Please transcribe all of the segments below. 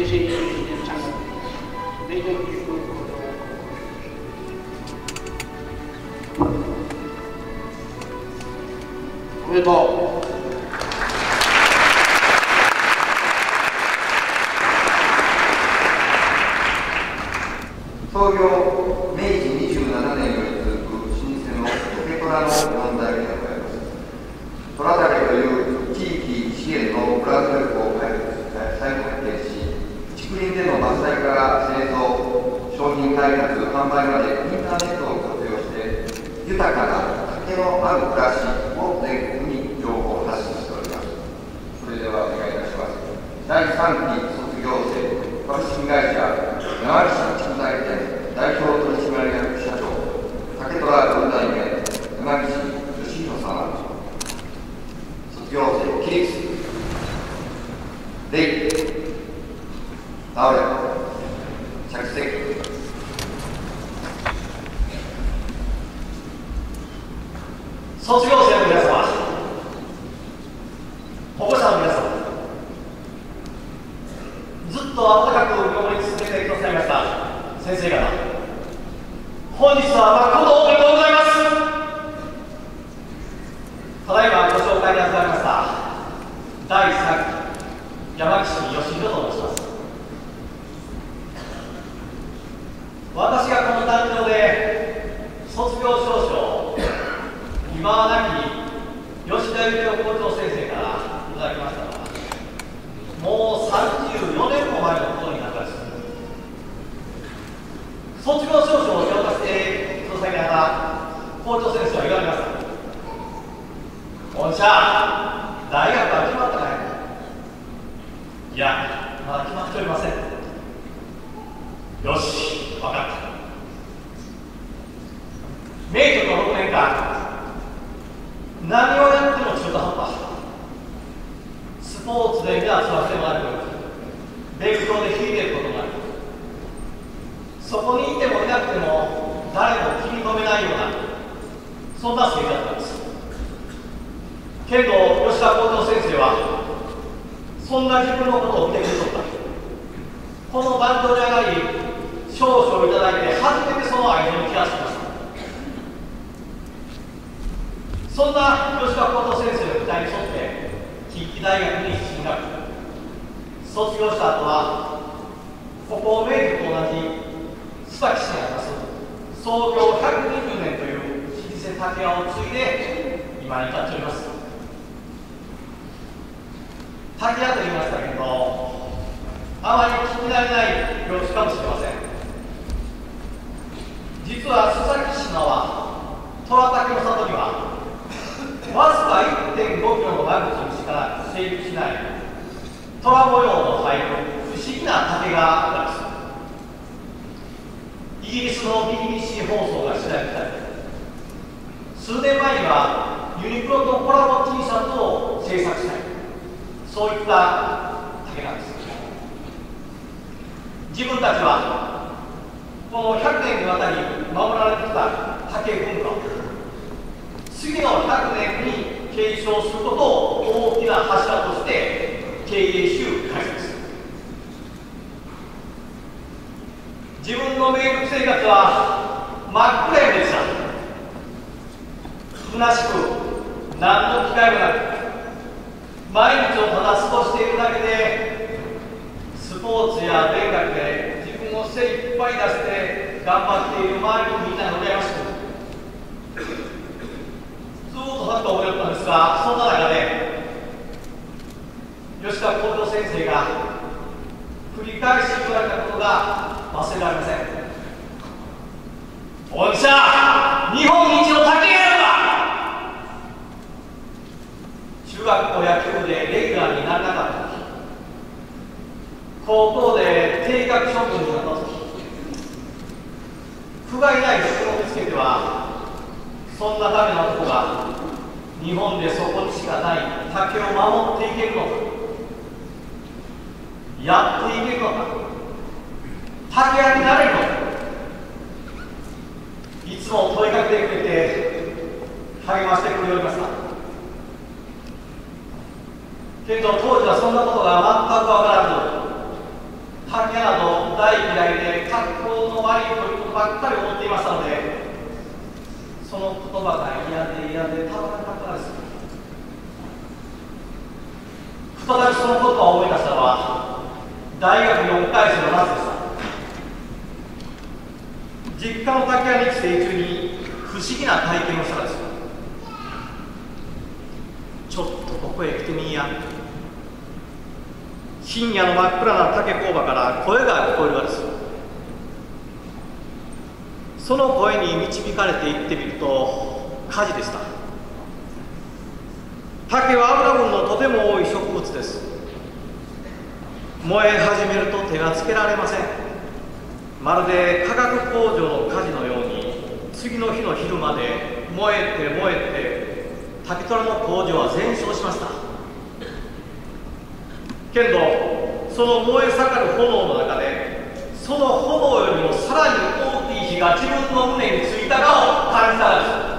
这些音乐里面唱的那个造、商品開発、販売までインターネットを活用して、豊かな竹のある暮らしを全国に情報発信しております。それではお願いいたします。第3期卒業生株式会社山岸竹材店代表取締役社長竹虎四代目山岸義弘様卒業生起立礼倒れ着席卒業生の皆様保護者の皆様ずっと温かく見守り続けてくださいました先生方本日は誠おめでとうございますただいまご紹介に預かりました第3期山岸義弘と申します私がこの誕生で卒業証書を今はなき吉田幸雄校長先生からいただきましたのはもう34年も前のことになります卒業証書を手渡してくださいながら校長先生は言われました「おんしゃ大学は決まったかい?」いやまだ決まっておりませんよし分かった名曲の6年間何をやっても中途半端スポーツで目はつまってもなく勉強で秀でることもなくそこにいてもいなくても誰も気に留めないようなそんな生活だったんです。けど吉田校長先生はそんな自分のことを見てくれとったこのバンドに上がり少々いただいて初めてその愛情に気がつきました。そんな吉川高等先生の期待に沿って近畿大学に進学。卒業した後はここ明治と同じ須崎市にあります創業120年という老舗竹屋を継いで今に至っております。竹屋と言いましたけどあまり聞き慣れない業種かもしれません。実は須崎市のは虎竹の里にはわずか1.5キロの間口にしか生育しない虎模様の入る不思議な竹があります。イギリスの BBC 放送が調べた数年前にはユニクロとコラボ T シャツを制作したりそういった竹なんです。自分たちはこの100年にわたり守られてきた竹文化を次の100年に継承することを大きな柱として経営週開催する自分の名物生活は真っ暗でした。虚しく何の機会もなく毎日をただ過ごしているだけでスポーツや勉学で自分を精一杯出して頑張っている周りのみんなに羨ましくずっとさっと思いったんですが、そんな中で、吉田幸三先生が繰り返し言われたことが忘れられません。おんしゃ、日本一の竹やるか中学校野球でレギュラーにならなかった時、高校で定額処分になった時、不甲斐ない自分を見つけては、そんなダメな男が日本でそこにしかない竹を守っていけるのかやっていけるのか竹屋になれるのかいつも問いかけてくれて励ましてくれおりましたけど当時はそんなことが全く分からず竹など大嫌いでかっ愛いということばっかり思っていましたのでその言葉が嫌で嫌でたまらなかったです再びそのことを思い出したのは大学4回生の夏でした実家の竹屋に帰省中に不思議な体験をしたのですちょっとここへ来てみいや。深夜の真っ暗な竹工場から声が聞こえるがです。その声に導かれて行ってみると火事でした。竹は油分のとても多い植物です。燃え始めると手がつけられません。まるで化学工場の火事のように次の日の昼まで燃えて燃えて竹虎の工場は全焼しました。けどその燃え盛る炎の中でその炎よりもさらに大きい火が自分の胸についたかを感じたのです。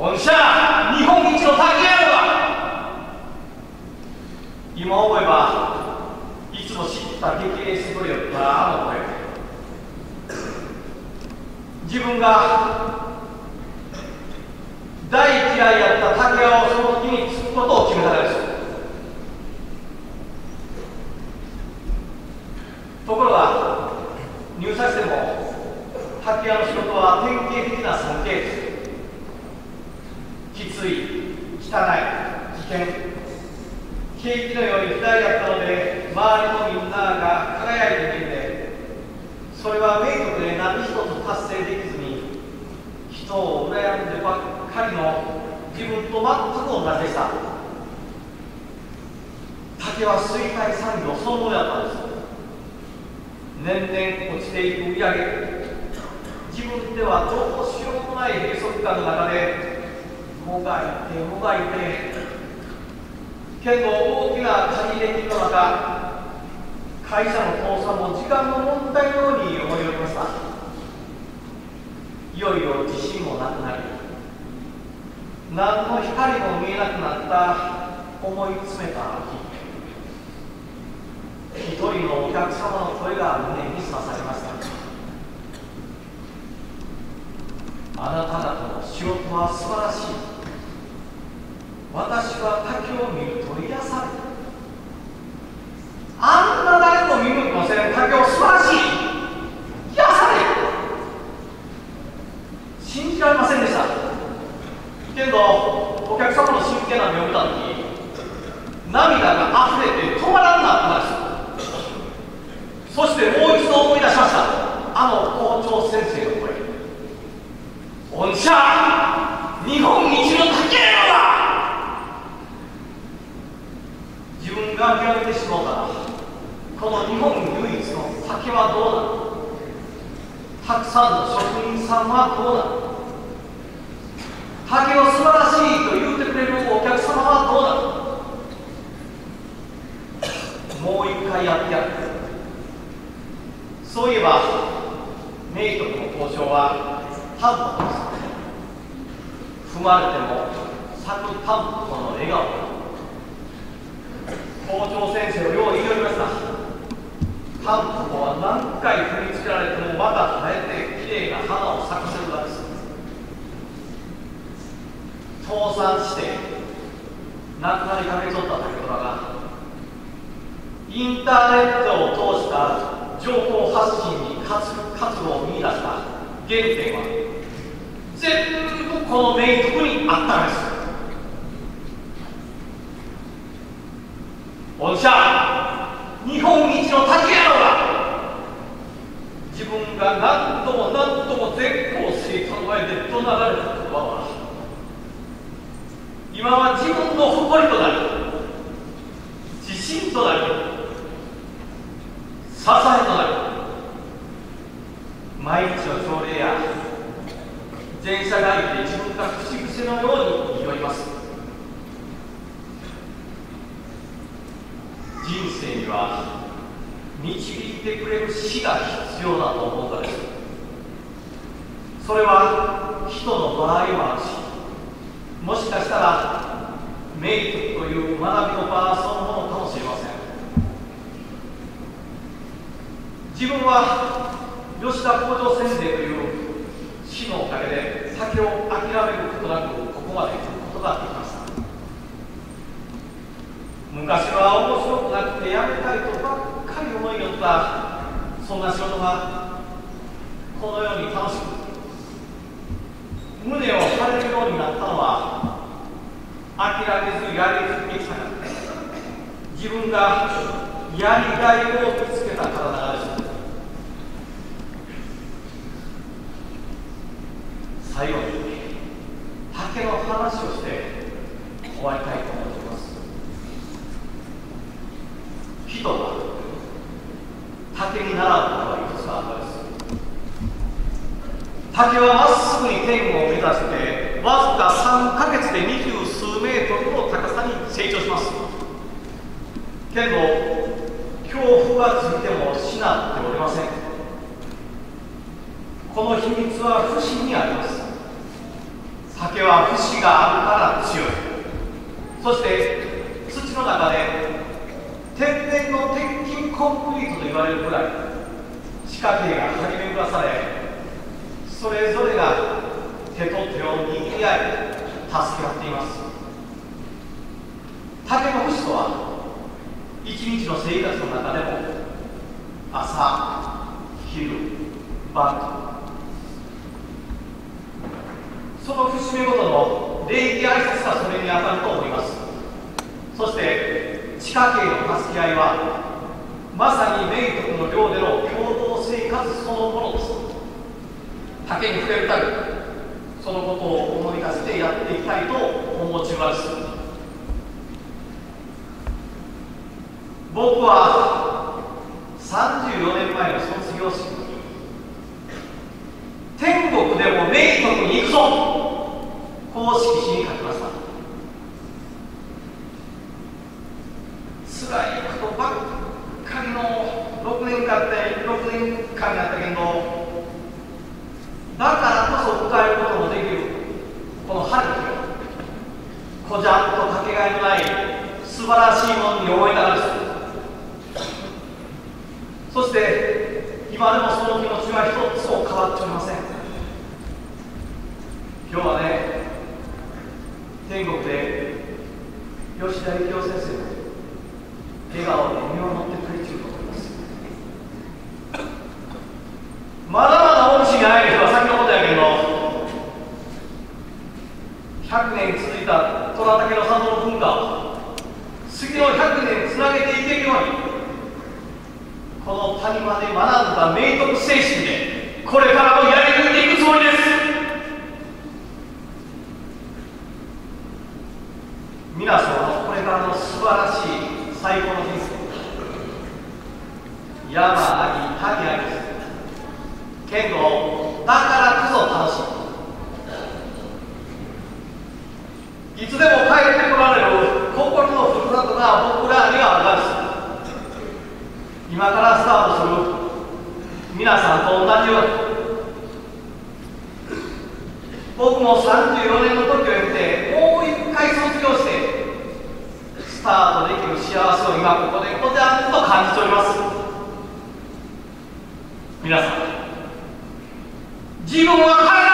おんしゃ日本一の竹やろが今思えば激励してくれよったあの声。自分が大嫌いやった竹をその時に継ぐことを決めたのですところが入社しても竹屋の仕事は典型的な尊敬ですきつい汚い危険景気のように時代だったので周りのみんなが輝いて見えてそれは明徳で何一つ達成できずに人を羨んでばっかりの自分と全く同じでした。竹は衰退産業そのものだったんです。年々落ちていく売り上げ。自分ではどうしようもない閉塞感の中でもがいてもがいてけど大きな借り入れ金の中会社の倒産も時間の問題のように思い起きました。いよいよ自信もなくなり何の光も見えなくなった。思い詰めた日一人のお客様の声が胸に刺されました。あなた方の仕事は素晴らしい。私は滝を見ると癒されあんな誰も見向きもせん滝を素晴らしい。癒され信じられませんでした。けどお客様の真剣な目を見た時涙が溢れて止まらんなったんですそしてもう一度思い出しました。あの校長先生の声おんしゃ日本一の竹やろだ自分が諦めてしまうからこの日本唯一の竹はどうなたくさんの職人さんはどうな竹を素晴らしいと言ってくれるお客様はどうなもう一回やってやる。そういえばメイトとの交渉はタンポです踏まれても咲くタンポの笑顔。校長先生をよう言いよりましたタンポポは何回踏みつけられてもまた生えてきれいな花を咲かせるがです倒産して亡くなりかけとった竹虎がインターネットを通した情報発信に活路を見出した原点は全部この名徳にあったんです。おっしゃ日本一の滝や！分が何度も何度も絶好生徒の前で怒鳴られた言葉は今は自分の誇りとなり自信となり支えとなり毎日の朝礼や電車帰りで自分が口癖のように祈ります。人生には導いてくれる死が必要だと思うからですそれは人の場合もあるしもしかしたらメイトという学びの場そのものかもしれません。自分は吉田工場先生という死のおかげで酒を諦めることなくここまで来ることができました。昔は面白くなくてやめたいといよったそんな仕事がこのように楽しく胸を張れるようになったのは諦めずやり続けきたか自分がやりがいを見つけたからだす最後に竹の話をして終わりたいと思っています人は竹に習うことは一つあるのです竹はまっすぐに天を目指してわずか3ヶ月で二十数メートルの高さに成長します。けど恐怖がついてもしなっておりません。この秘密は不思にあります。竹は節があるから強い。そして土の中で天然の鉄筋コンクリートと言われるぐらい地下茎が張り巡らされそれぞれが手と手を握り合い助け合っています。竹の節とは一日の生活の中でも朝昼晩。その節目ごとの礼儀挨拶がそれに当たると思います。そして地下茎の助け合いはまさに明徳の寮での共同生活そのものです。竹に触れるたびそのことを思い出してやっていきたいと思う中はです。僕は34年前の卒業式に天国でも明徳に行くぞ。公式誌に書きました辛いことばっかりの6年間で6年間やったけどだからこそ迎えることもできるこの春の日をこじゃんとかけがえのない素晴らしいものに思いながらです。そして今でもその気持ちは一つも変わっておりません。今日はね天国で吉田幸雄先生の笑顔で見守ってくれていると思いますまだまだ恩師に会える人は先のことやけど100年続いた虎竹の里の文化を次の100年つなげていけるようにこの谷間で学んだ明徳精神でこれからもやり抜いていくつもりです皆様のこれからの素晴らしい最高の人生山あり谷ありけどだからこそ楽しいいつでも帰ってこられる心のふるさとが僕らにはあるんです。今からスタートする皆さんと同じように。僕も34年の時を経てもう一回卒業してスタートできる幸せを今ここでこじゃんと感じております。皆さん。自分は必ず